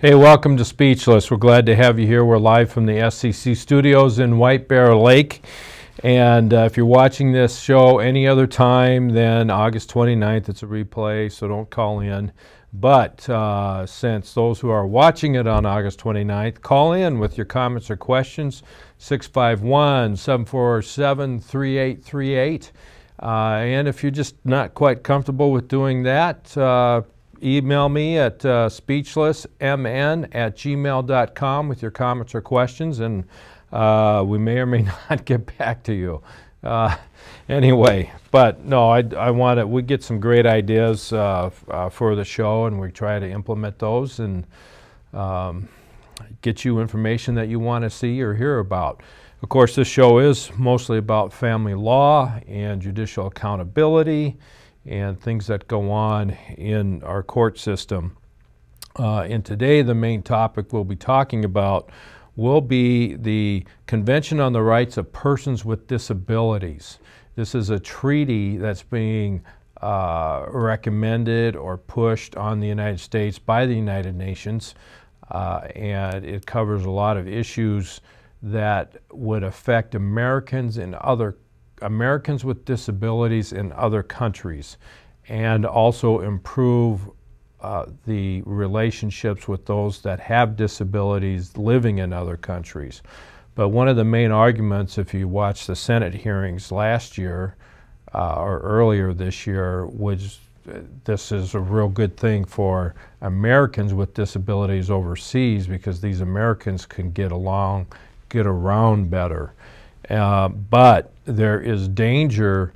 Hey, welcome to Speechless. We're glad to have you here. We're live from the SCC studios in White Bear Lake. And uh, if you're watching this show any other time than August 29th, it's a replay, so don't call in. But uh, since those who are watching it on August 29th, call in with your comments or questions 651 747 3838. Uh, and if you're just not quite comfortable with doing that, uh, email me at uh, speechlessmn at gmail.com with your comments or questions, and uh, we may or may not get back to you. Uh, anyway, but no, I, I want to, we get some great ideas uh, uh, for the show, and we try to implement those and um, get you information that you want to see or hear about. Of course, this show is mostly about family law and judicial accountability and things that go on in our court system. Uh, and today, the main topic we'll be talking about will be the Convention on the Rights of Persons with Disabilities. This is a treaty that's being uh, recommended or pushed on the United States by the United Nations, uh, and it covers a lot of issues that would affect Americans in other Americans with disabilities in other countries and also improve uh, the relationships with those that have disabilities living in other countries. But one of the main arguments, if you watch the Senate hearings last year uh, or earlier this year, was uh, this is a real good thing for Americans with disabilities overseas because these Americans can get along, get around better. Uh, but there is danger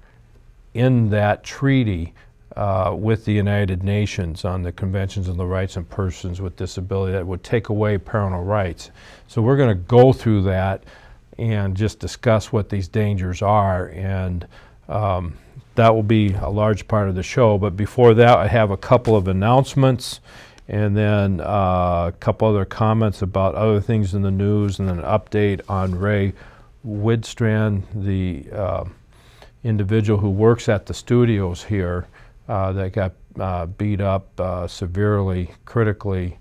in that treaty uh, with the United Nations on the Conventions on the Rights of Persons with Disability that would take away parental rights. So we're going to go through that and just discuss what these dangers are and um, that will be a large part of the show. But before that, I have a couple of announcements and then uh, a couple other comments about other things in the news and then an update on Ray Widstrand, the uh, individual who works at the studios here uh, that got uh, beat up uh, severely, critically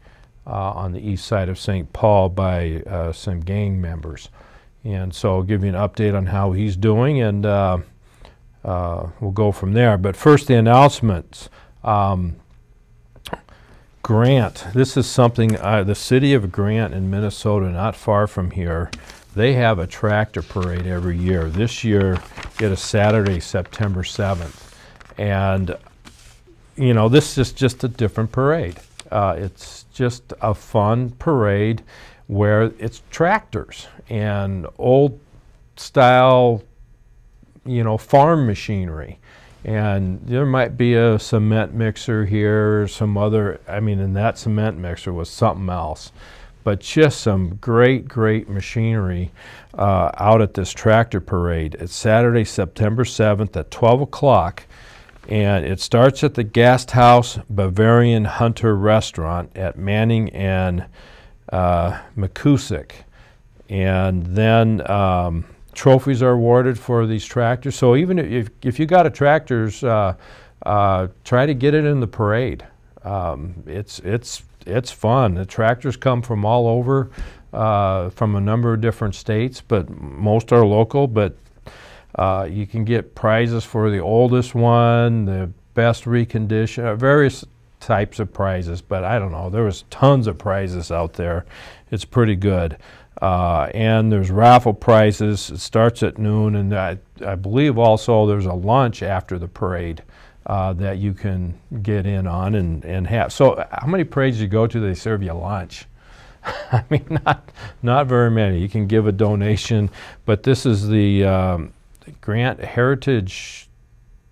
uh, on the east side of St. Paul by uh, some gang members. And so I'll give you an update on how he's doing and we'll go from there. But first, the announcements. Um, Grant, this is something, the city of Grant in Minnesota, not far from here, they have a tractor parade every year. This year, it is Saturday, September 7th. And, you know, this is just a different parade. Uh, it's just a fun parade where it's tractors and old style, you know, farm machinery. And there might be a cement mixer here some other, I mean, and that cement mixer was something else but just some great, great machinery uh, out at this tractor parade. It's Saturday, September 7th at 12 o'clock, and it starts at the Gasthaus Bavarian Hunter Restaurant at Manning and uh, McKusick. And then um, trophies are awarded for these tractors. So even if, if you got a tractors, uh, uh, try to get it in the parade. Um, it's, it's it's fun. The tractors come from all over, uh, from a number of different states, but most are local. But uh, you can get prizes for the oldest one, the best recondition, uh, various types of prizes. But I don't know, there was tons of prizes out there. It's pretty good. Uh, and there's raffle prizes. It starts at noon, and I, I believe also there's a lunch after the parade uh, that you can get in on and, and have. So how many parades do you go to they serve you lunch? I mean, not, not very many. You can give a donation, but this is the um, Grant Heritage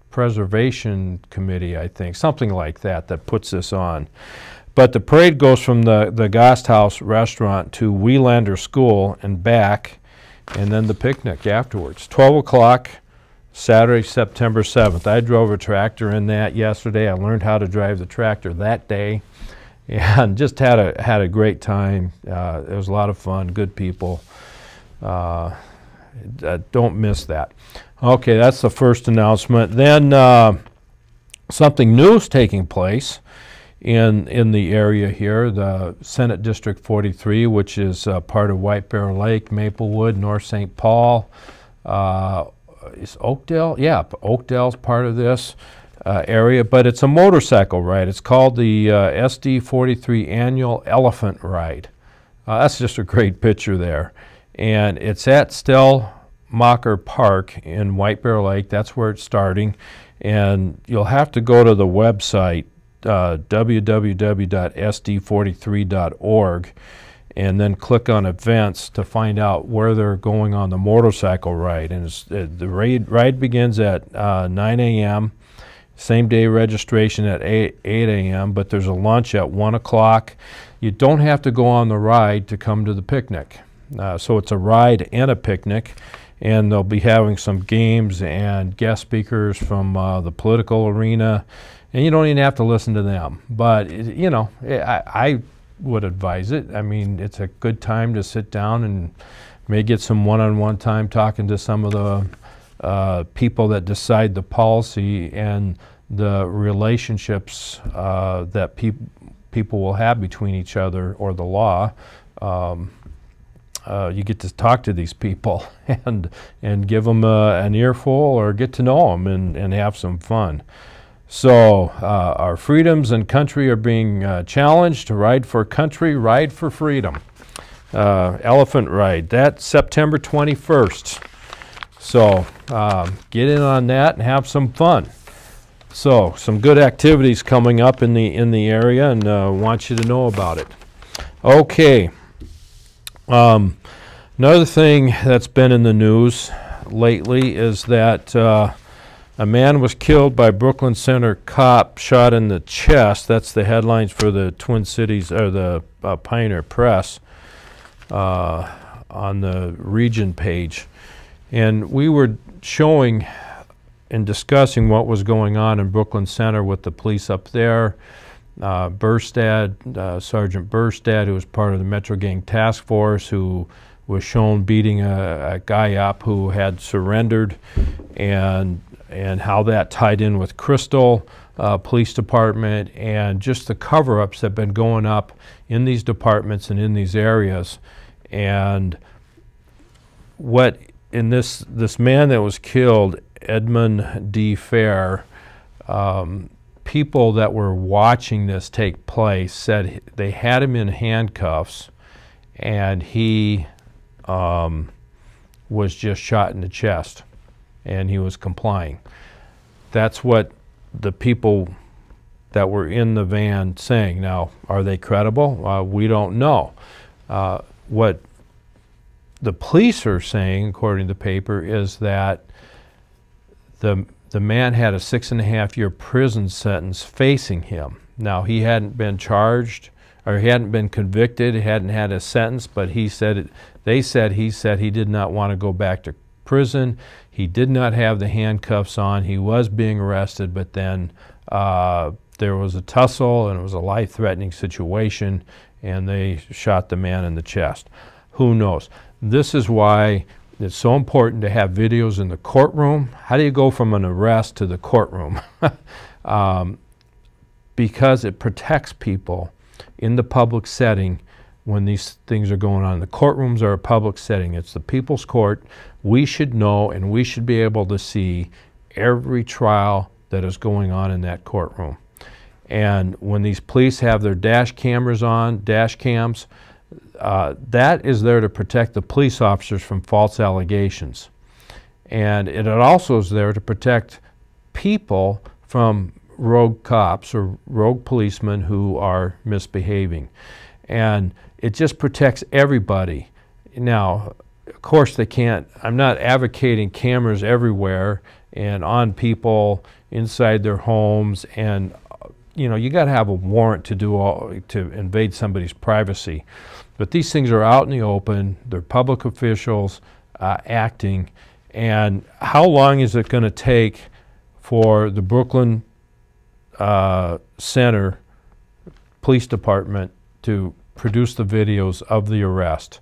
Preservation Committee, I think, something like that, that puts this on. But the parade goes from the, the Gasthaus restaurant to Welander School and back, and then the picnic afterwards. 12 o'clock, Saturday, September 7th. I drove a tractor in that yesterday. I learned how to drive the tractor that day and just had a, had a great time. Uh, it was a lot of fun, good people. Uh, don't miss that. Okay, that's the first announcement. Then uh, something new is taking place. in in the area here. The Senate District 43, which is uh, part of White Bear Lake, Maplewood, North St. Paul. Uh, is Oakdale? Yeah, Oakdale's part of this uh, area, but it's a motorcycle ride. It's called the uh, SD 43 Annual Elephant Ride. Uh, that's just a great picture there. And it's at Stellmacher Park in White Bear Lake. That's where it's starting. And you'll have to go to the website, uh, www.sd43.org, and then click on events to find out where they're going on the motorcycle ride. And uh, the ride, ride begins at uh, 9 a.m. Same day registration at 8, 8 a.m., but there's a lunch at 1 o'clock. You don't have to go on the ride to come to the picnic. Uh, so it's a ride and a picnic, and they'll be having some games and guest speakers from uh, the political arena, and you don't even have to listen to them. But, you know, I, I would advise it. I mean, it's a good time to sit down and may get some one-on-one time talking to some of the uh, people that decide the policy and the relationships uh, that people people will have between each other or the law. Um, uh, you get to talk to these people and and give them uh, an earful or get to know them and, and have some fun. So uh, our freedoms and country are being uh, challenged to ride for country, ride for freedom. Uh, elephant ride, that's September 21st. So um, get in on that and have some fun. So some good activities coming up in the in the area, and uh, want you to know about it. Okay. Um, another thing that's been in the news lately is that uh, a man was killed by Brooklyn Center cop shot in the chest. That's the headlines for the Twin Cities or the uh, Pioneer Press uh, on the region page, and we were showing and discussing what was going on in Brooklyn Center with the police up there, uh, Burstad, uh, Sergeant Burstad, who was part of the Metro Gang Task Force, who was shown beating a, a, guy up who had surrendered, and and how that tied in with Crystal uh, Police Department and just the cover-ups that have been going up in these departments and in these areas, and what in this this man that was killed Edmond D. Fair, um, people that were watching this take place said they had him in handcuffs and he um, was just shot in the chest and he was complying. That's what the people that were in the van saying. Now, are they credible? Uh, we don't know. Uh, what the police are saying, according to the paper, is that the, the man had a six and a half year prison sentence facing him. Now, he hadn't been charged or he hadn't been convicted, he hadn't had a sentence, but he said it, they said he said he did not want to go back to prison. He did not have the handcuffs on. He was being arrested, but then uh, there was a tussle and it was a life threatening situation, and they shot the man in the chest. Who knows? This is why it's so important to have videos in the courtroom. How do you go from an arrest to the courtroom? um, because it protects people in the public setting when these things are going on. The courtrooms are a public setting. It's the people's court. We should know and we should be able to see every trial that is going on in that courtroom. And when these police have their dash cameras on, dash cams, uh, that is there to protect the police officers from false allegations. And it also is there to protect people from rogue cops or rogue policemen who are misbehaving. And it just protects everybody. Now, of course, they can't, I'm not advocating cameras everywhere and on people inside their homes and you know you got to have a warrant to do all to invade somebody's privacy but these things are out in the open, they're public officials uh, acting, and how long is it going to take for the Brooklyn uh, Center Police Department to produce the videos of the arrest?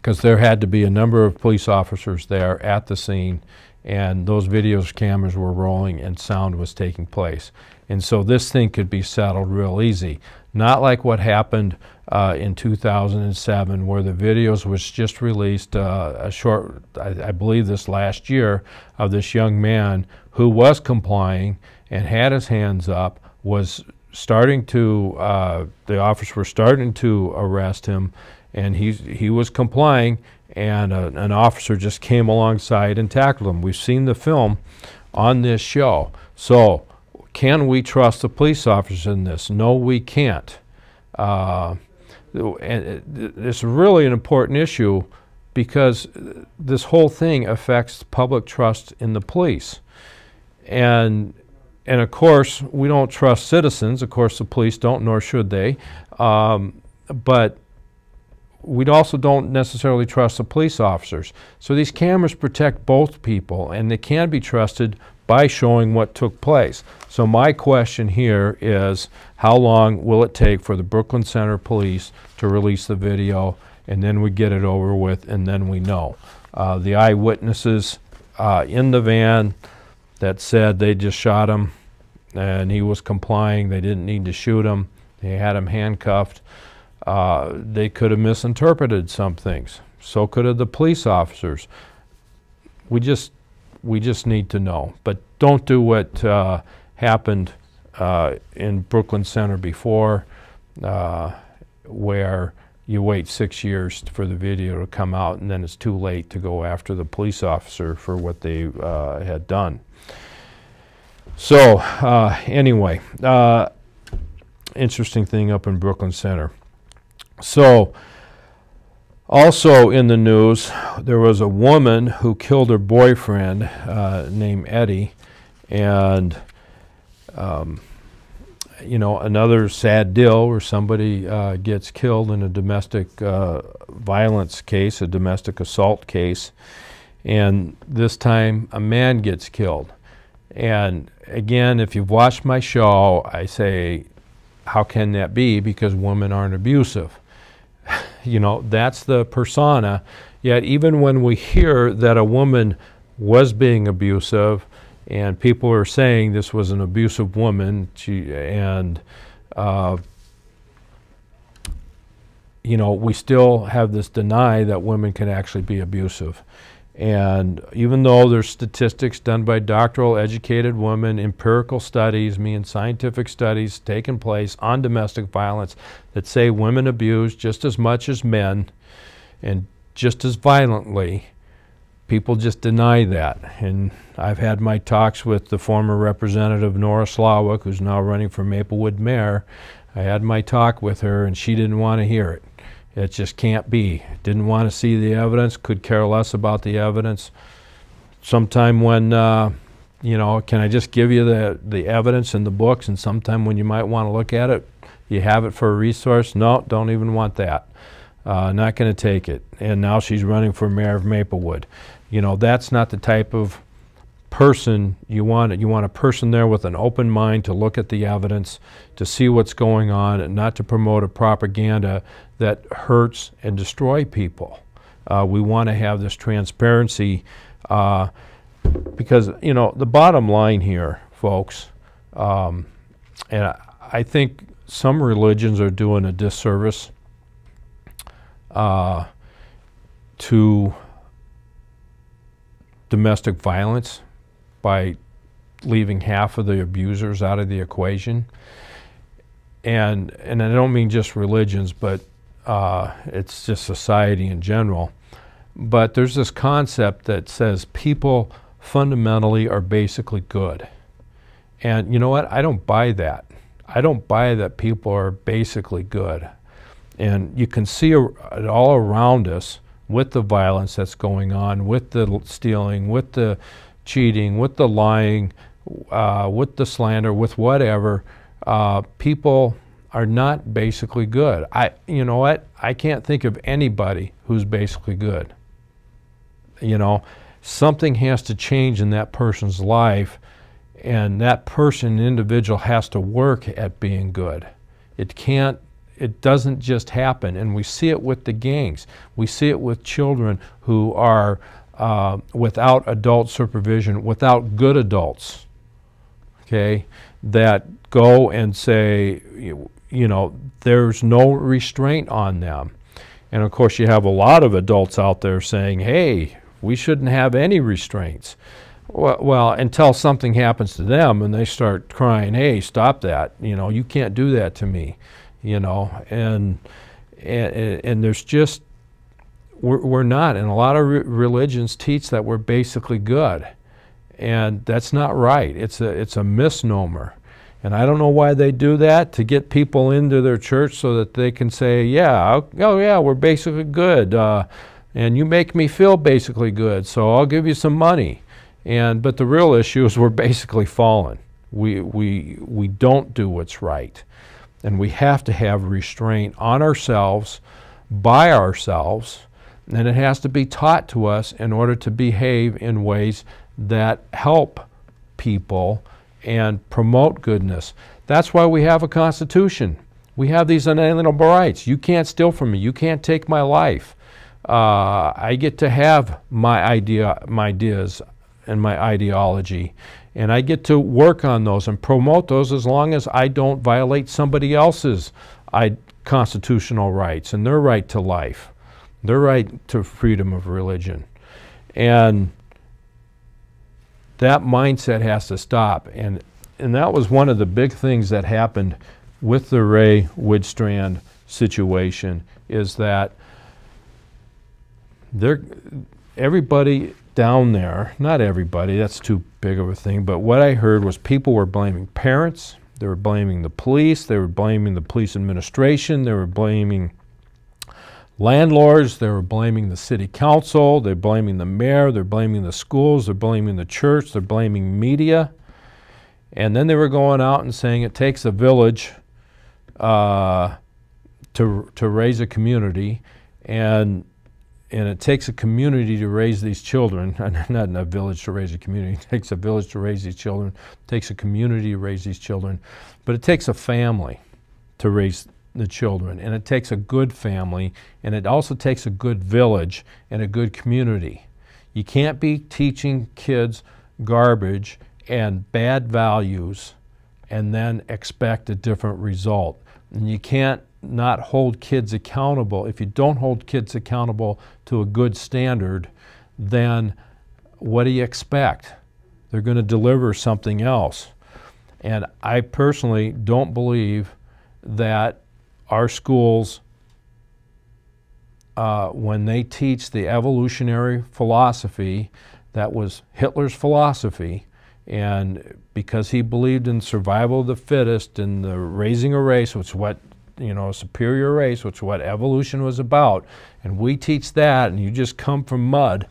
Because there had to be a number of police officers there at the scene, and those videos cameras were rolling and sound was taking place. And so this thing could be settled real easy. Not like what happened uh, in 2007, where the videos was just released uh, a short, I, I, believe this last year, of this young man who was complying and had his hands up, was starting to, uh, the officers were starting to arrest him, and he, he was complying, and a, an officer just came alongside and tackled him. We've seen the film on this show. So, can we trust the police officers in this? No, we can't. Uh, and it's really an important issue because this whole thing affects public trust in the police. And and of course, we don't trust citizens. Of course, the police don't, nor should they. Um, but we also don't necessarily trust the police officers. So these cameras protect both people, and they can be trusted by showing what took place. So my question here is, how long will it take for the Brooklyn Center Police to release the video, and then we get it over with, and then we know. Uh, the eyewitnesses uh, in the van that said they just shot him, and he was complying. They didn't need to shoot him. They had him handcuffed. Uh, they could have misinterpreted some things. So could have the police officers. We just we just need to know. But don't do what uh, happened uh, in Brooklyn Center before, uh, where you wait six years for the video to come out and then it's too late to go after the police officer for what they uh, had done. So, uh, anyway, interesting thing up in Brooklyn Center. So, also in the news, there was a woman who killed her boyfriend uh, named Eddie, and um, you know another sad deal where somebody uh, gets killed in a domestic uh, violence case, a domestic assault case, and this time a man gets killed. And again, if you've watched my show, I say, how can that be? Because women aren't abusive you know, that's the persona. Yet even when we hear that a woman was being abusive, and people are saying this was an abusive woman, she, and uh, you know, we still have this deny that women can actually be abusive. And even though there's statistics done by doctoral educated women, empirical studies, meaning scientific studies taking place on domestic violence that say women abuse just as much as men and just as violently, people just deny that. And I've had my talks with the former representative Nora Slawik, who's now running for Maplewood mayor. I had my talk with her and she didn't want to hear it. It just can't be. Didn't want to see the evidence, could care less about the evidence. Sometime when, uh, you know, can I just give you the, the evidence in the books and sometime when you might want to look at it, you have it for a resource? No, don't even want that. Uh, not going to take it. And now she's running for mayor of Maplewood. You know, that's not the type of person you want you want a person there with an open mind to look at the evidence to see what's going on and not to promote a propaganda that hurts and destroy people uh, we want to have this transparency uh, because you know the bottom line here folks um, and I, I, think some religions are doing a disservice uh, to domestic violence by leaving half of the abusers out of the equation. And, and I don't mean just religions, but uh, it's just society in general. But there's this concept that says people fundamentally are basically good. And you know what? I don't buy that. I don't buy that people are basically good. And you can see it all around us with the violence that's going on, with the stealing, with the cheating, with the lying, uh, with the slander, with whatever, uh, people are not basically good. I, you know what? I can't think of anybody who's basically good. You know, something has to change in that person's life, and that person, individual, has to work at being good. It can't. It doesn't just happen, and we see it with the gangs. We see it with children who are uh, without adult supervision, without good adults, okay, that go and say, you know, there's no restraint on them. And of course, you have a lot of adults out there saying, hey, we shouldn't have any restraints. Well, well, until something happens to them and they start crying, hey, stop that. You know, you can't do that to me. You know, and, and, and there's just, we're, we're not. And a lot of re religions teach that we're basically good. And that's not right. It's a, it's a misnomer. And I don't know why they do that to get people into their church so that they can say, yeah, oh yeah, we're basically good. Uh, and you make me feel basically good, so I'll give you some money. And, but the real issue is we're basically fallen. We, we, we don't do what's right. And we have to have restraint on ourselves, by ourselves, and it has to be taught to us in order to behave in ways that help people and promote goodness. That's why we have a constitution. We have these unalienable rights. You can't steal from me. You can't take my life. Uh, I get to have my idea, my ideas, and my ideology, and I get to work on those and promote those as long as I don't violate somebody else's constitutional rights and their right to life, their right to freedom of religion, and that mindset has to stop. And, and that was one of the big things that happened with the Ray Widstrand situation is that there, everybody down there, not everybody, that's too big of a thing, but what I heard was people were blaming parents, they were blaming the police, they were blaming the police administration, they were blaming landlords, they were blaming the city council, they're blaming the mayor, they're blaming the schools, they're blaming the church, they're blaming media. And then they were going out and saying it takes a village uh, to, to raise a community, and, and it takes a community to raise these children, not a village to raise a community, it takes a village to raise these children, it takes a community to raise these children, but it takes a family to raise the children. And it takes a good family, and it also takes a good village and a good community. You can't be teaching kids garbage and bad values and then expect a different result. And you can't not hold kids accountable. If you don't hold kids accountable to a good standard, then what do you expect? They're going to deliver something else. And I personally don't believe that our schools, uh, when they teach the evolutionary philosophy, that was Hitler's philosophy, and because he believed in survival of the fittest and the raising a race, which what you know, a superior race, which what evolution was about, and we teach that, and you just come from mud.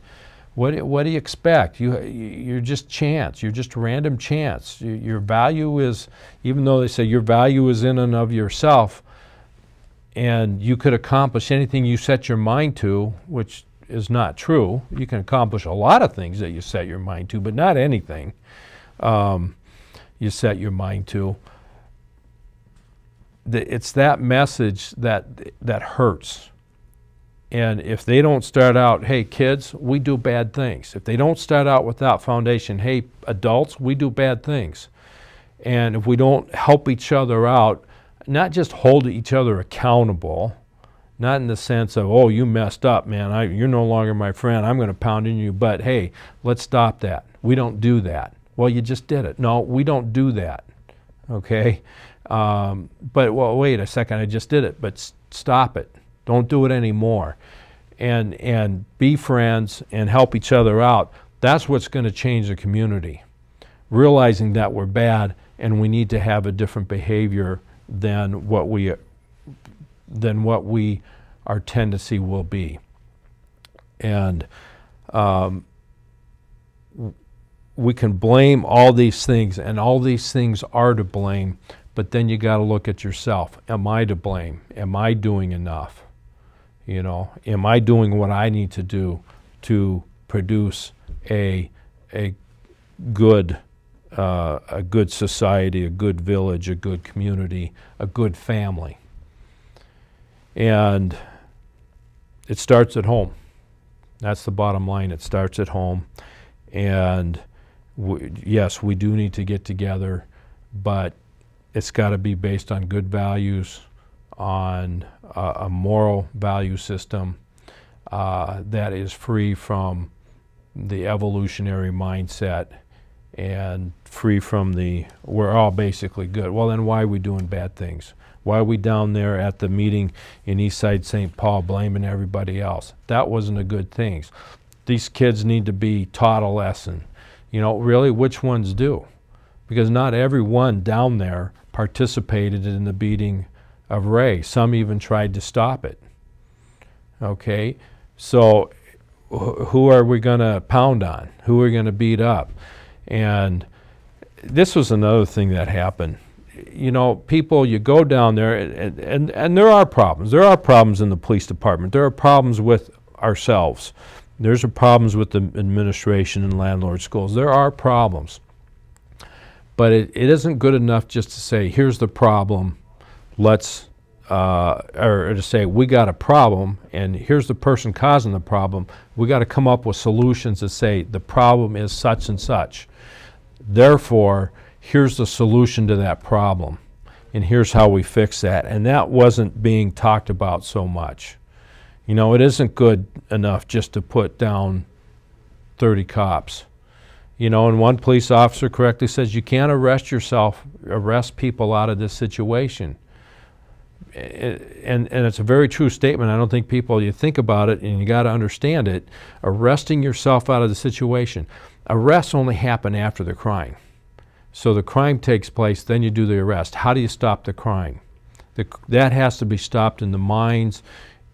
What, what do you expect? You, you're just chance. You're just random chance. your value is, even though they say your value is in and of yourself, and you could accomplish anything you set your mind to, which is not true. You can accomplish a lot of things that you set your mind to, but not anything um, you set your mind to. It's that message that that hurts. And if they don't start out, hey kids, we do bad things. If they don't start out with that foundation, hey adults, we do bad things. And if we don't help each other out, not just hold each other accountable, not in the sense of, oh, you messed up, man, I, you're no longer my friend, I'm going to pound in you, but hey, let's stop that. We don't do that. Well, you just did it. No, we don't do that, okay? Um, but, well, wait a second, I just did it, but stop it. Don't do it anymore. And, and be friends and help each other out. That's what's going to change the community. Realizing that we're bad and we need to have a different behavior than what we than what we our tendency will be. And um, we can blame all these things, and all these things are to blame, but then you got to look at yourself. Am I to blame? Am I doing enough? You know, am I doing what I need to do to produce a, a good uh, a good society, a good village, a good community, a good family. And it starts at home. That's the bottom line. It starts at home. And yes, we do need to get together, but it's got to be based on good values, on uh, a moral value system uh, that is free from the evolutionary mindset and free from the we're all basically good. Well, then why are we doing bad things? Why are we down there at the meeting in Eastside St. Paul blaming everybody else? That wasn't a good thing. These kids need to be taught a lesson. You know, really, which ones do? Because not everyone down there participated in the beating of Ray. Some even tried to stop it. Okay, so who are we going to pound on? Who are we going to beat up? And this was another thing that happened you know, people, you go down there, and, and, and there are problems. There are problems in the police department. There are problems with ourselves. There's problems with the administration and landlord schools. There are problems. But it, it isn't good enough just to say, here's the problem, let's, uh, or, to say, we got a problem, and here's the person causing the problem. We got to come up with solutions to say, the problem is such and such. Therefore, here's the solution to that problem, and here's how we fix that. And that wasn't being talked about so much. You know, it isn't good enough just to put down 30 cops. You know, and one police officer correctly says you can't arrest yourself, arrest people out of this situation. And, and it's a very true statement. I don't think people, you think about it and you got to understand it, arresting yourself out of the situation. Arrests only happen after the crime. So the crime takes place, then you do the arrest. How do you stop the crime? The, that has to be stopped in the minds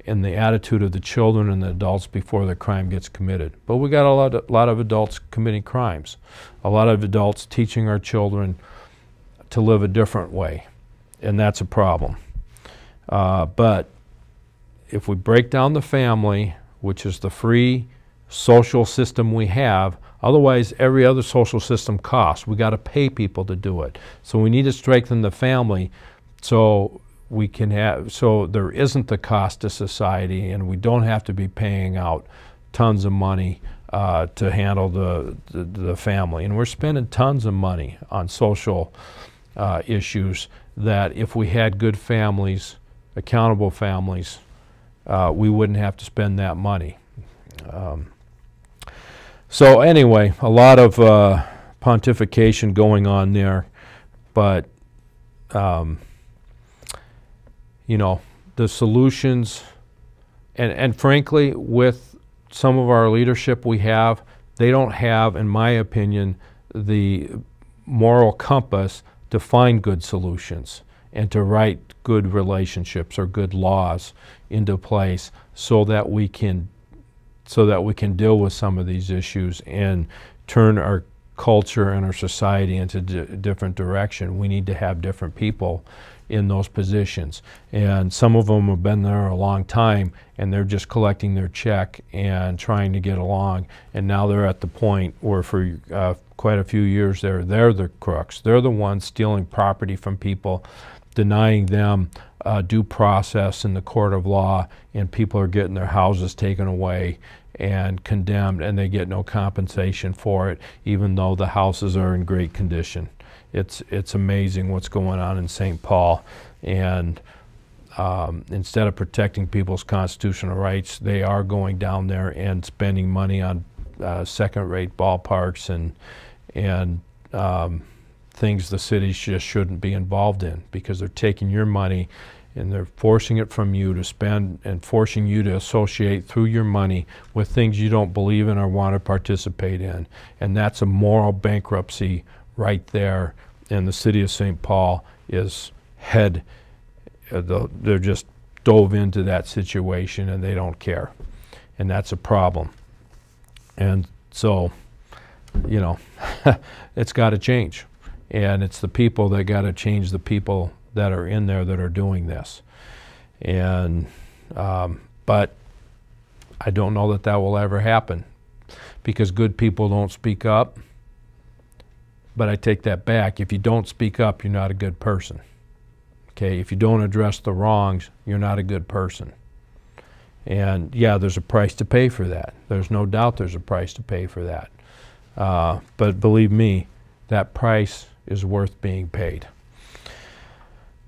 and the attitude of the children and the adults before the crime gets committed. But we got a lot, of, lot of adults committing crimes, a lot of adults teaching our children to live a different way, and that's a problem. Uh, but if we break down the family, which is the free social system we have, Otherwise, every other social system costs. We got to pay people to do it. So we need to strengthen the family so we can have so there isn't the cost to society and we don't have to be paying out tons of money uh, to handle the, the, the family. And we're spending tons of money on social uh, issues that if we had good families, accountable families, uh, we wouldn't have to spend that money. Um, so anyway, a lot of uh, pontification going on there, but um, you know the solutions, and and frankly, with some of our leadership we have, they don't have, in my opinion, the moral compass to find good solutions and to write good relationships or good laws into place so that we can so that we can deal with some of these issues and turn our culture and our society into a different direction. We need to have different people in those positions. And some of them have been there a long time and they're just collecting their check and trying to get along. And now they're at the point where for uh, quite a few years there, they're the crooks. They're the ones stealing property from people, denying them uh, due process in the court of law, and people are getting their houses taken away and condemned, and they get no compensation for it, even though the houses are in great condition. It's it's amazing what's going on in St. Paul, and um, instead of protecting people's constitutional rights, they are going down there and spending money on uh, second-rate ballparks and and um, things the cities just shouldn't be involved in because they're taking your money and they're forcing it from you to spend and forcing you to associate through your money with things you don't believe in or want to participate in. And that's a moral bankruptcy right there. And the city of St. Paul is head, uh, they're just dove into that situation and they don't care. And that's a problem. And so, you know, it's got to change. And it's the people that got to change the people that are in there that are doing this. And, um, but I don't know that that will ever happen because good people don't speak up. But I take that back. If you don't speak up, you're not a good person. Okay, if you don't address the wrongs, you're not a good person. And yeah, there's a price to pay for that. There's no doubt there's a price to pay for that. Uh, but believe me, that price is worth being paid.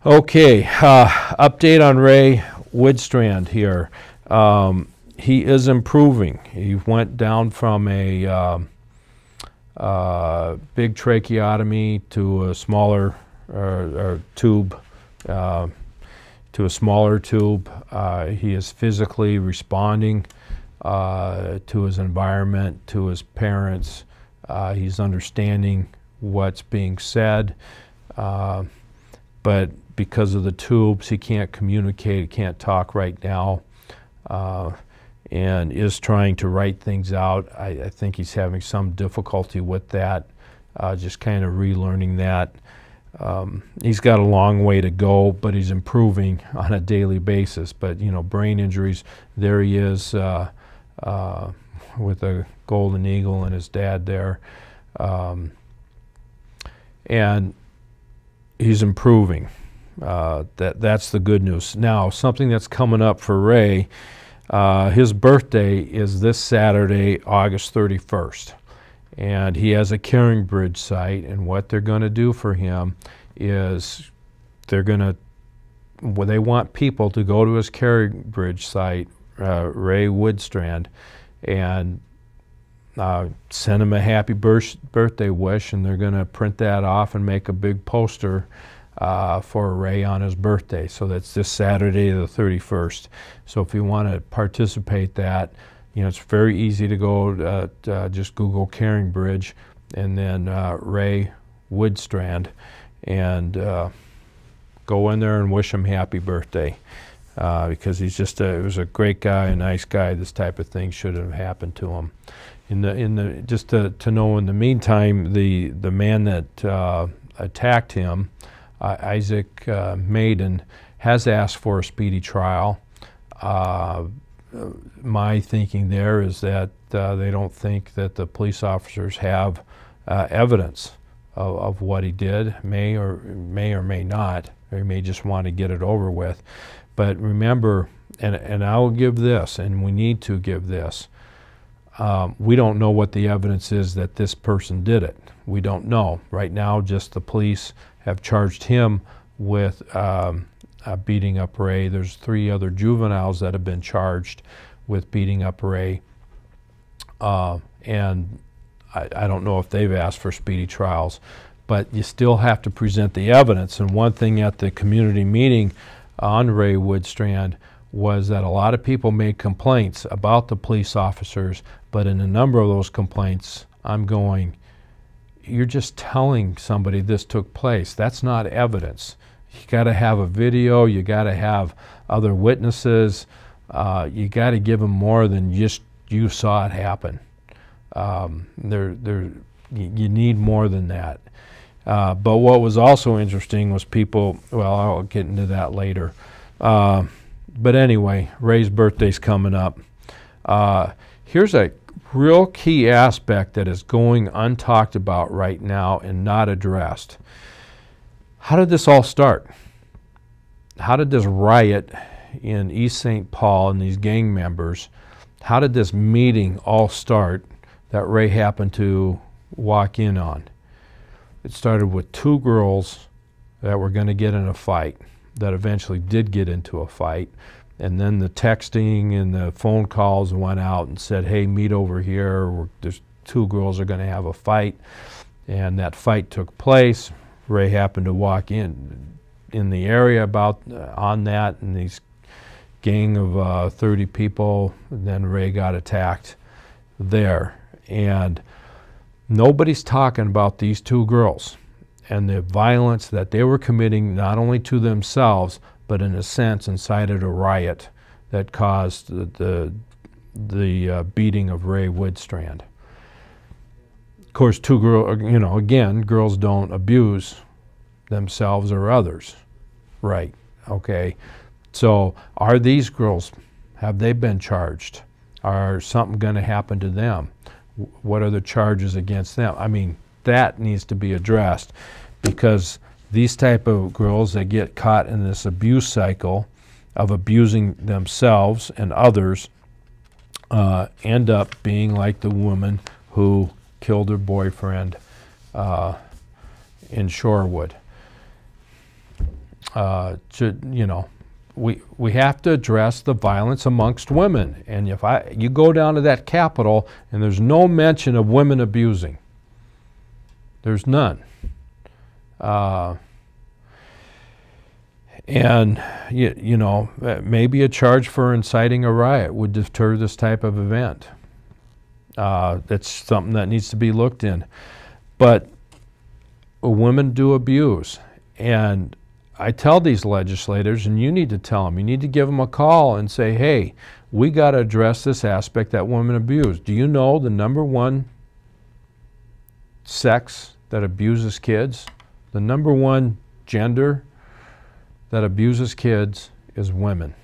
Okay, uh, update on Ray Widstrand here. Um, he is improving. He went down from a um, uh, big tracheotomy to a smaller tube, uh, to a smaller tube. Uh, he is physically responding uh, to his environment, to his parents. Uh, he's understanding what's being said, but because of the tubes, he can't communicate, he can't talk right now, uh, and is trying to write things out. I, I, think he's having some difficulty with that, uh, just kind of relearning that. Um, he's got a long way to go, but he's improving on a daily basis. But, you know, brain injuries, there he is uh, uh with a golden eagle and his dad there. Um, and he's improving. Uh, that that's the good news. Now, something that's coming up for Ray, uh, his birthday is this Saturday, August 31st, and he has a Caring Bridge site. And what they're going to do for him is they're going to well, they want people to go to his Caring Bridge site, uh, Ray Widstrand, and uh, send him a happy birthday wish, and they're going to print that off and make a big poster uh, for Ray on his birthday. So that's this Saturday, the 31st. So if you want to participate that, you know, it's very easy to go, to, uh, just Google Caring Bridge and then uh, Ray Widstrand and uh, go in there and wish him happy birthday. Uh, because he's just a, he was a great guy, a nice guy. This type of thing shouldn't have happened to him. In the in the just to, to know in the meantime, the the man that attacked him uh, Isaac uh, Maiden has asked for a speedy trial. Uh, my thinking there is that they don't think that the police officers have evidence of, of, what he did, may or may or may not, or he may just want to get it over with. But remember, and, and I will give this, and we need to give this, um, we don't know what the evidence is that this person did it. We don't know. Right now, just the police have charged him with um, uh, beating up Ray. There's three other juveniles that have been charged with beating up Ray. Uh, and I, I, don't know if they've asked for speedy trials, but you still have to present the evidence. And one thing at the community meeting on Ray Widstrand was that a lot of people made complaints about the police officers, but in a number of those complaints, I'm going, you're just telling somebody this took place. That's not evidence. You got to have a video. You got to have other witnesses. Uh, you got to give them more than just you saw it happen. Um, there, there, you need more than that. Uh, but what was also interesting was people. Well, I'll get into that later. Uh, but anyway, Ray's birthday's coming up. Uh, here's a real key aspect that is going untalked about right now and not addressed. How did this all start? How did this riot in East St. Paul and these gang members, how did this meeting all start that Ray happened to walk in on? It started with two girls that were going to get in a fight, that eventually did get into a fight and then the texting and the phone calls went out and said, "Hey, meet over here. We're, there's two girls are going to have a fight," and that fight took place. Ray happened to walk in in the area about uh, on that, and these gang of uh, 30 people. then Ray got attacked there, and nobody's talking about these two girls and the violence that they were committing not only to themselves but in a sense incited a riot that caused the, the, the uh, beating of Ray Widstrand. Of course, two girls, you know, again, girls don't abuse themselves or others. Right, okay. So are these girls, have they been charged? Are something going to happen to them? What are the charges against them? I mean, that needs to be addressed because these type of girls that get caught in this abuse cycle of abusing themselves and others uh, end up being like the woman who killed her boyfriend uh, in Shorewood. uh, to, you know, we, we have to address the violence amongst women. And if I, you go down to that Capitol and there's no mention of women abusing, there's none. Uh, and, you, you know, uh, maybe a charge for inciting a riot would deter this type of event. Uh, that's something that needs to be looked in. But women do abuse. And I tell these legislators, and you need to tell them, you need to give them a call and say, hey, we got to address this aspect that women abuse. Do you know the number one sex that abuses kids? The number one gender that abuses kids is women.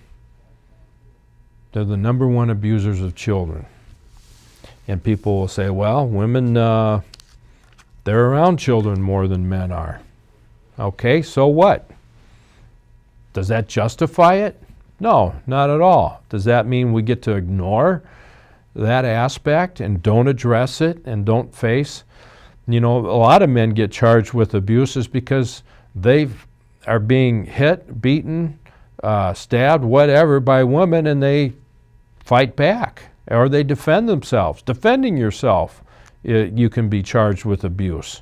They're the number one abusers of children. And people will say, well, women, uh, they're around children more than men are. Okay, so what? Does that justify it? No, not at all. Does that mean we get to ignore that aspect and don't address it and don't face? You know, a lot of men get charged with abuses because they are being hit, beaten, uh, stabbed, whatever, by women and they fight back or they defend themselves. Defending yourself, it, you can be charged with abuse.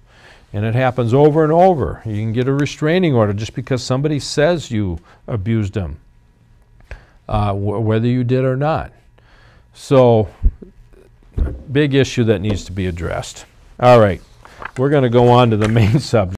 And it happens over and over. You can get a restraining order just because somebody says you abused them, uh, whether you did or not. So, big issue that needs to be addressed. All right, we're going to go on to the main subject.